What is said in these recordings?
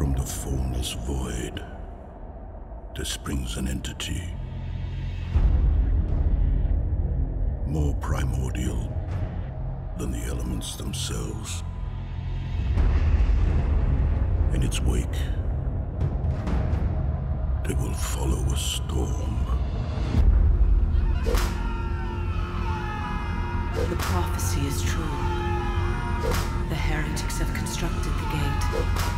From the formless void, there springs an entity. More primordial than the elements themselves. In its wake, they will follow a storm. The prophecy is true. The heretics have constructed the gate.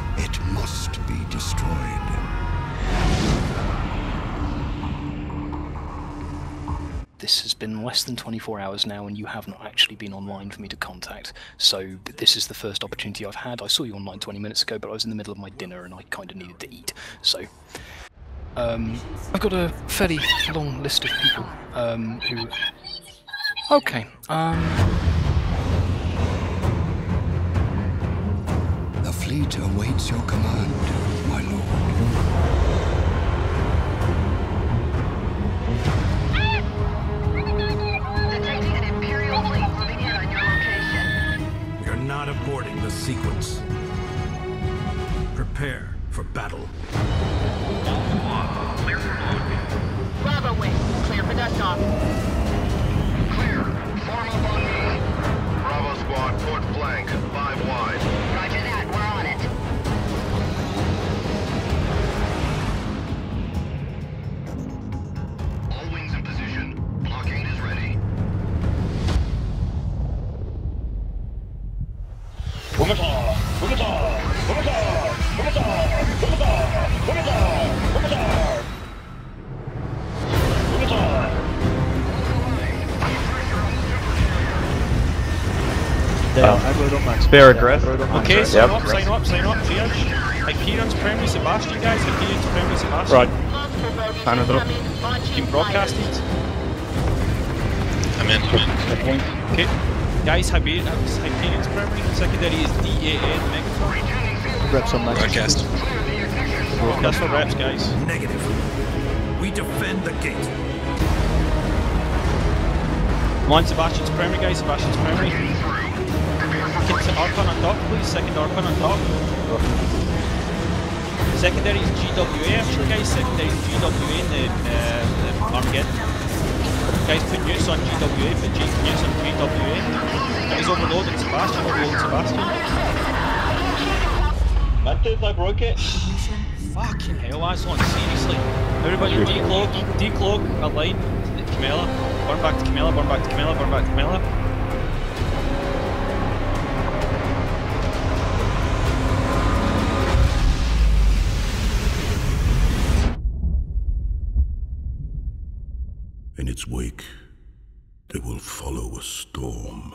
This has been less than 24 hours now, and you have not actually been online for me to contact. So this is the first opportunity I've had. I saw you online 20 minutes ago, but I was in the middle of my dinner and I kind of needed to eat. So um, I've got a fairly long list of people um, who. Okay. Um, The fleet awaits your command, sequence. Prepare for battle. Bravo wing, clear for dust off. Oh. Spare address. Okay, sign Yep. up, sign up, sign up, Triage. Hyperion's primary Sebastian, guys. Hyperion's primary Sebastian. Right. Multiple bogeys Sign it up. incoming. Broadcasted. I'm in, I'm in. Okay. Guys, Hyperion, Hyperion's primary. Secondary is DAN Megatron. Reps on Broadcast. That's for reps, guys. Negative. We defend the gate. One Sebastian's primary, guys. Sebastian's primary. Get Archon on top, please. Second Archon on top. Secondary is GWA, actually, guys. Secondary is GWA in the, uh, the Armageddon. Guys, put neuts on GWA, put neuts on GWA. Guys, overloading Sebastian, overloading Sebastian. Mantis, I broke it. Fucking hell, Aslon, seriously. Everybody decloak, decloak, align to Kamela. Burn back to Kamela, burn back to Kamela, burn back to Kamela. In its wake, they will follow a storm.